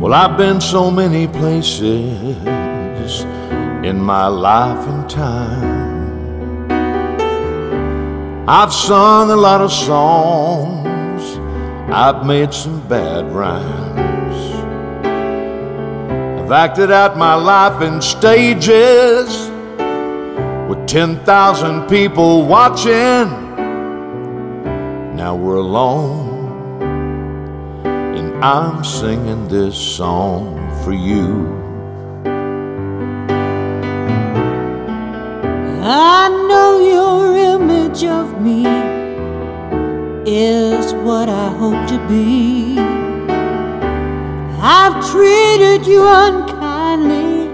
Well, I've been so many places in my life and time. I've sung a lot of songs, I've made some bad rhymes. I've acted out my life in stages with 10,000 people watching. Now we're alone I'm singing this song for you. I know your image of me is what I hope to be. I've treated you unkindly,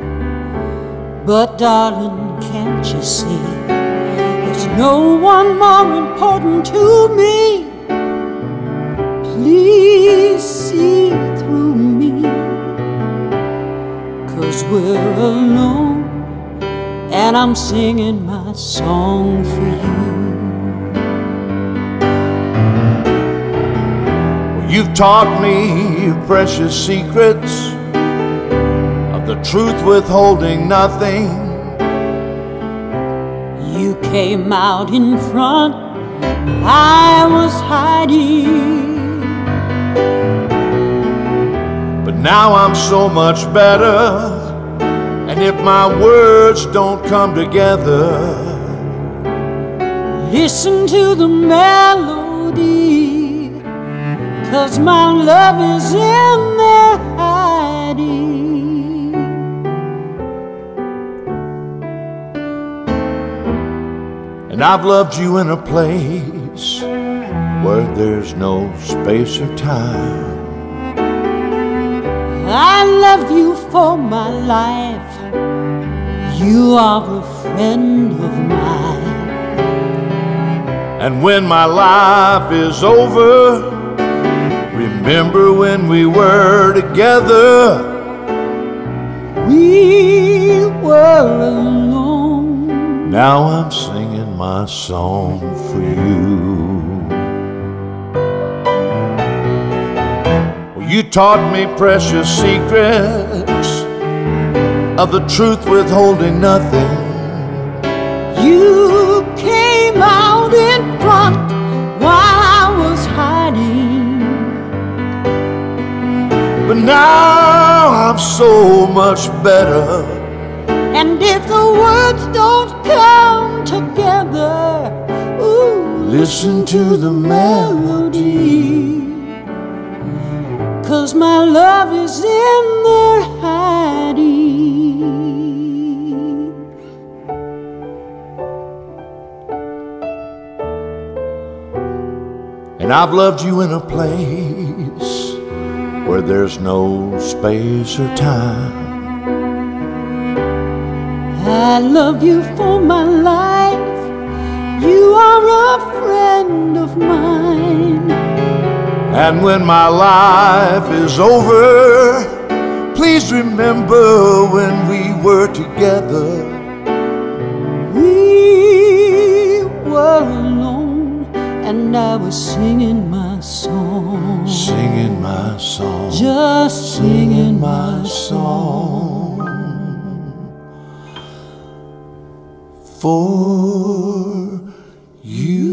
but darling, can't you see? There's no one more important to me See through me, cause we're alone, and I'm singing my song for you. You've taught me precious secrets of the truth withholding nothing. You came out in front, I was hiding. But now I'm so much better. And if my words don't come together, listen to the melody. Cause my love is in there hiding. And I've loved you in a place where there's no space or time. I love you for my life. You are a friend of mine. And when my life is over, remember when we were together. We were alone. Now I'm singing my song for you. You taught me precious secrets of the truth withholding nothing. You came out in front while I was hiding. But now I'm so much better. And if the words don't come together, ooh, listen to the melody. Cause my love is in there hiding. And I've loved you in a place where there's no space or time. I love you for my life. And when my life is over, please remember when we were together. We were alone, and I was singing my song. Singing my song. Just singing my song. For you.